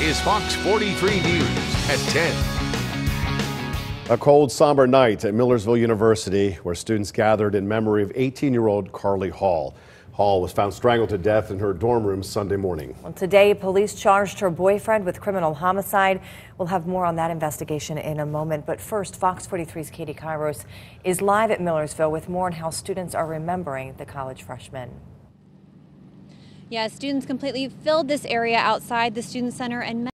is Fox 43 News at 10. A cold, somber night at Millersville University where students gathered in memory of 18 year old Karlie Hall. Hall was found strangled to death in her dorm room Sunday morning. Well, today, police charged her boyfriend with criminal homicide. We'll have more on that investigation in a moment. But first, Fox 43's Katie Kairos is live at Millersville with more on how students are remembering the college freshman. Yeah, students completely filled this area outside the Student Center and